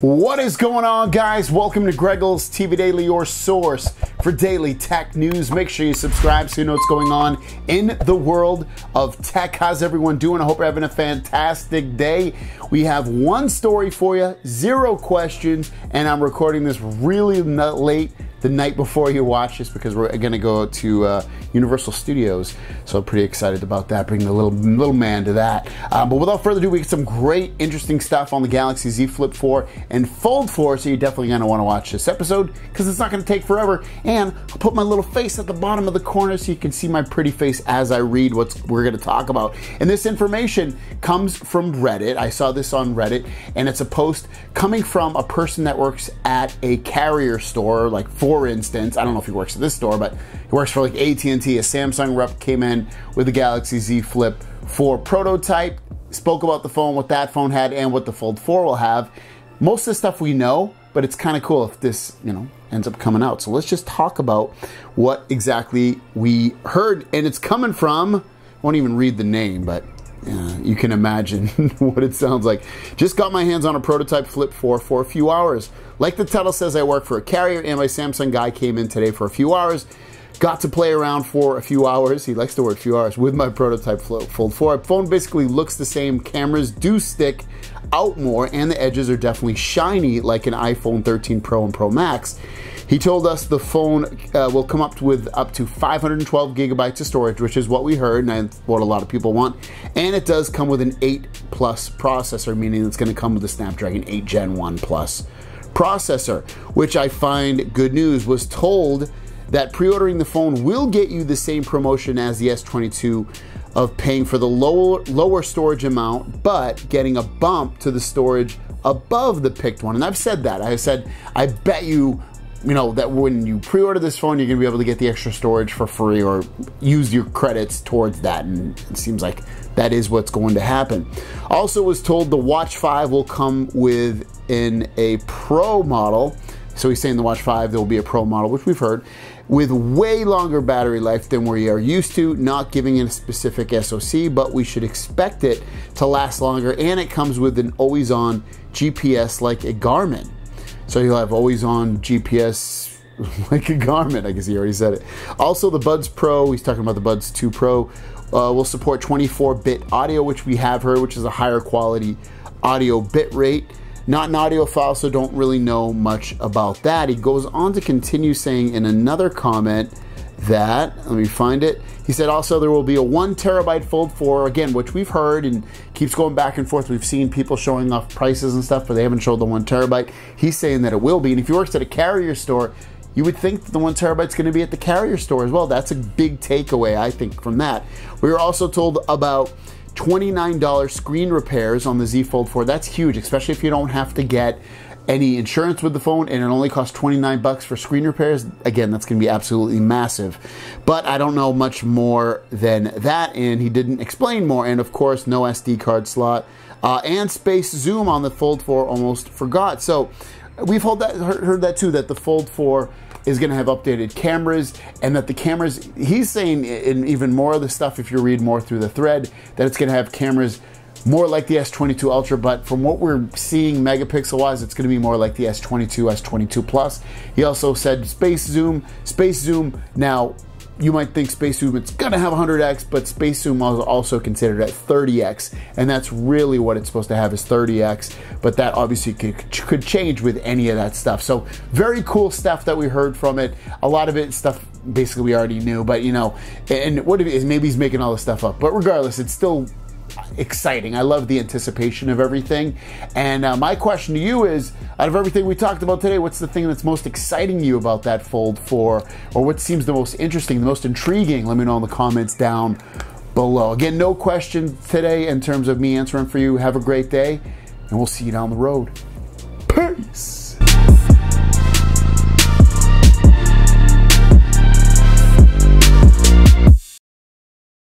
What is going on, guys? Welcome to Greggles TV Daily, your source for daily tech news. Make sure you subscribe so you know what's going on in the world of tech. How's everyone doing? I hope you're having a fantastic day. We have one story for you, zero questions, and I'm recording this really late the night before you watch this because we're going to go to uh, Universal Studios. So I'm pretty excited about that, bringing the little little man to that. Um, but without further ado, we get some great, interesting stuff on the Galaxy Z Flip 4 and Fold 4. So you're definitely going to want to watch this episode because it's not going to take forever. And I'll put my little face at the bottom of the corner so you can see my pretty face as I read what we're going to talk about. And this information comes from Reddit. I saw this on Reddit, and it's a post coming from a person that works at a carrier store, like for instance, I don't know if he works at this store, but he works for like AT&T. A Samsung rep came in with the Galaxy Z Flip 4 prototype, spoke about the phone, what that phone had, and what the Fold 4 will have. Most of the stuff we know, but it's kind of cool if this, you know, ends up coming out. So let's just talk about what exactly we heard, and it's coming from. I won't even read the name, but you can imagine what it sounds like. Just got my hands on a prototype Flip 4 for a few hours. Like the title says, I work for a carrier, and my Samsung guy came in today for a few hours. Got to play around for a few hours. He likes the word few hours with my prototype Fold 4. Phone basically looks the same. Cameras do stick out more, and the edges are definitely shiny like an iPhone 13 Pro and Pro Max. He told us the phone uh, will come up with up to 512 gigabytes of storage, which is what we heard and what a lot of people want. And it does come with an 8 plus processor, meaning it's going to come with a Snapdragon 8 Gen 1 plus processor, which I find good news. Was told that pre-ordering the phone will get you the same promotion as the S22 of paying for the lower lower storage amount, but getting a bump to the storage above the picked one. And I've said that. I said I bet you you know that when you pre-order this phone you're to be able to get the extra storage for free or use your credits towards that and it seems like that is what's going to happen. Also was told the watch 5 will come with in a pro model. So he's saying the watch 5 there will be a pro model which we've heard with way longer battery life than we are used to not giving it a specific soc but we should expect it to last longer and it comes with an always on gps like a garmin so you'll have always on GPS like a Garmin. I guess he already said it. Also, the Buds Pro, he's talking about the Buds 2 Pro, uh, will support 24 bit audio, which we have heard, which is a higher quality audio bit rate. Not an audiophile, so don't really know much about that. He goes on to continue saying in another comment that, let me find it. He said also there will be a one terabyte Fold 4, again, which we've heard and keeps going back and forth. We've seen people showing off prices and stuff, but they haven't showed the one terabyte. He's saying that it will be. And if he works at a carrier store, you would think the one terabyte is going to be at the carrier store as well. That's a big takeaway, I think, from that. We were also told about $29 screen repairs on the Z Fold 4. That's huge, especially if you don't have to get any insurance with the phone and it only costs 29 bucks for screen repairs. Again that's going to be absolutely massive. But i don't know much more than that and he didn't explain more. And of course no sd card slot uh, and space zoom on the fold 4 almost forgot. So we've heard that, heard that too that the fold 4 is going to have updated cameras and that the cameras he's saying in even more of the stuff if you read more through the thread that it's going to have cameras more like the S22 Ultra, but from what we're seeing megapixel wise, it's going to be more like the S22, S22 Plus. He also said space zoom, space zoom. Now, you might think space zoom it's going to have 100x, but space zoom is also considered at 30x, and that's really what it's supposed to have is 30x. But that obviously could, could change with any of that stuff. So very cool stuff that we heard from it. A lot of it stuff basically we already knew, but you know, and what it is maybe he's making all this stuff up. But regardless, it's still exciting. I love the anticipation of everything. And uh, my question to you is out of everything we talked about today, what's the thing that's most exciting you about that Fold 4? Or what seems the most interesting, the most intriguing? Let me know in the comments down below. Again, no question today in terms of me answering for you. Have a great day, and we'll see you down the road. Peace.